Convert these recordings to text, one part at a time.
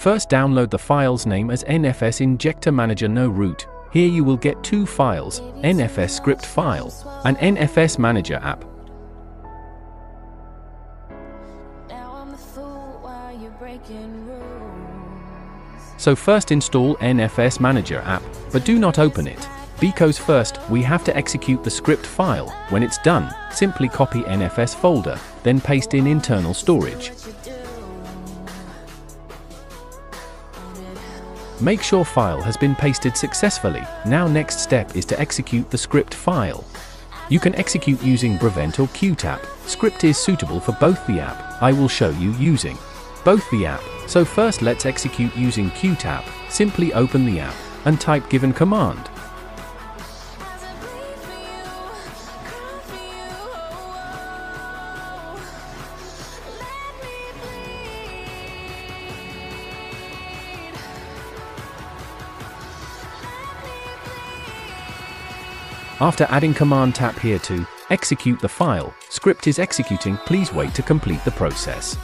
First download the file's name as NFS Injector Manager No Root. Here you will get two files, NFS Script File and NFS Manager app. So first install NFS Manager app, but do not open it. Because first, we have to execute the script file. When it's done, simply copy NFS folder, then paste in internal storage. Make sure file has been pasted successfully. Now next step is to execute the script file. You can execute using Brevent or QTAP. Script is suitable for both the app. I will show you using both the app. So first let's execute using QTAP. Simply open the app and type given command. After adding command tap here to execute the file, script is executing, please wait to complete the process.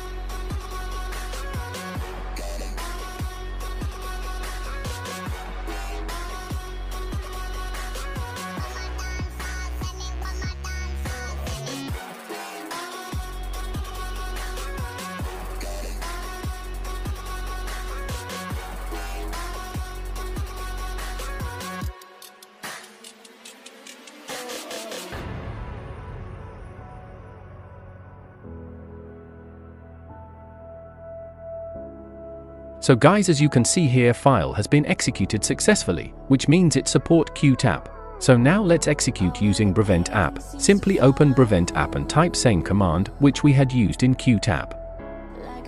So guys as you can see here file has been executed successfully, which means it support QTAP. So now let's execute using Brevent app. Simply open Brevent app and type same command which we had used in QTAP.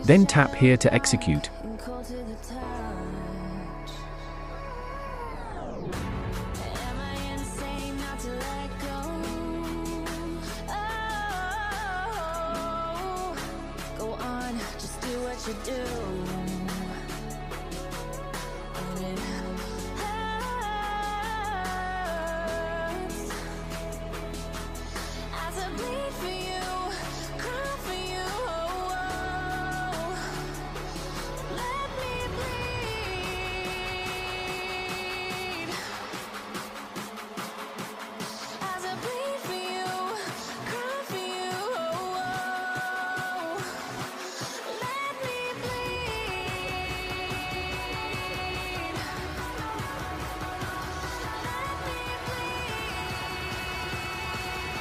Then tap here to execute.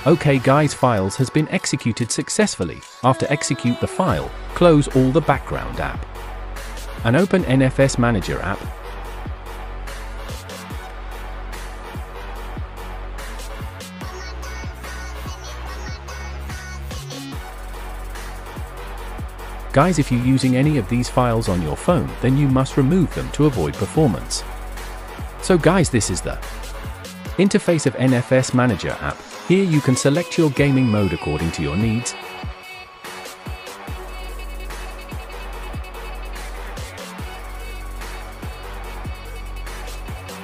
OK guys files has been executed successfully. After execute the file, close all the background app. And open NFS Manager app. Guys if you're using any of these files on your phone, then you must remove them to avoid performance. So guys this is the interface of NFS Manager app. Here you can select your gaming mode according to your needs.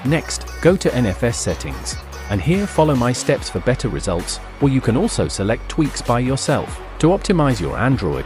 Next, go to NFS settings, and here follow my steps for better results, or you can also select tweaks by yourself to optimize your Android